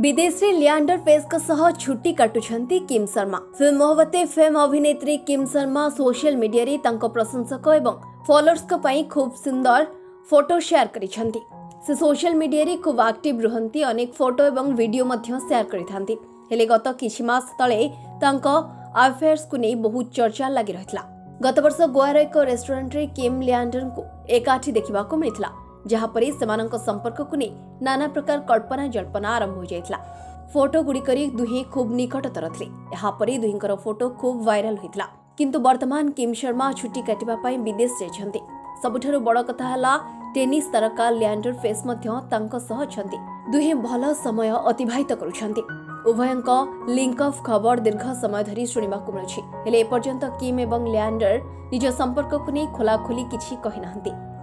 विदेशी लियांडर फेस छुट्टी काटुंट किम शर्मा फिल्म मोहब्बते फिल्म अभिनेत्री Kim Sharma social media media प्रशंसक एवं फॉलोअर्स फलोअर्स खूब सुंदर फोटो शेयर करी से सोशल मीडिया रे खूब आक्टिव रुहती अनेक फोटो एवं वीडियो सेयार करें गत किस ते आफेयर्स को नहीं बहुत चर्चा लगी रही गत वर्ष गोआर एक रेस्टुरांट किम लियांडर को एकाठी देखा मिलता है ଯାହାପରେ ସେମାନଙ୍କ ସମ୍ପର୍କକୁ ନେଇ ନାନା ପ୍ରକାର କଳ୍ପନା ଜଳ୍ପନା ଆରମ୍ଭ ହୋଇଯାଇଥିଲା ଫଟୋ ଗୁଡ଼ିକରେ ଦୁହେଁ ଖୁବ୍ ନିକଟତର ଥିଲେ ଏହାପରେ ଦୁହିଁଙ୍କର ଫଟୋ ଖୁବ୍ ଭାଇରାଲ୍ ହୋଇଥିଲା କିନ୍ତୁ ବର୍ତ୍ତମାନ କିମ୍ ଶର୍ମା ଛୁଟି କାଟିବା ପାଇଁ ବିଦେଶ ଯାଇଛନ୍ତି ସବୁଠାରୁ ବଡ଼ କଥା ହେଲା ଟେନିସ୍ ତାରକା ଲ୍ୟାଣ୍ଡର ଫେସ୍ ମଧ୍ୟ ତାଙ୍କ ସହ ଅଛନ୍ତି ଦୁହେଁ ଭଲ ସମୟ ଅତିବାହିତ କରୁଛନ୍ତି उभय लिंक अफ खबर दीर्घ समय धरी शुणा को मिली एपर्यंत किम और लैंडर निज संपर्क को नहीं खोलाखोली किसी कही ना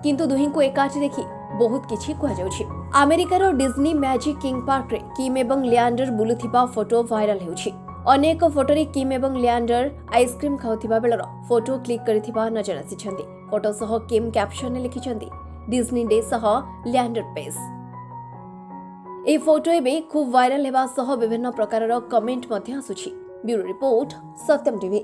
कि दुहं को एकाठी देख बहुत किसी कह आमेरिकार डिजनी मैजिक किंग पार्क में किम और लैंडर बुलूता फटो भाइराल होनेक फटो किम और लैंडर आइसक्रीम खाऊ बेलर फटो क्लिक कर नजर आसी फटो सह किम कैप्शन लिखिं डिजनी डे सह लैंडर पेस्ट ଏହି ଫଟୋ ଏବେ ଖୁବ୍ ଭାଇରାଲ ହେବା ସହ ବିଭିନ୍ନ ପ୍ରକାରର କମେଣ୍ଟ ମଧ୍ୟ ଆସୁଛି ବ୍ୟୁରୋ ରିପୋର୍ଟ ସତ୍ୟମ ଟିଭି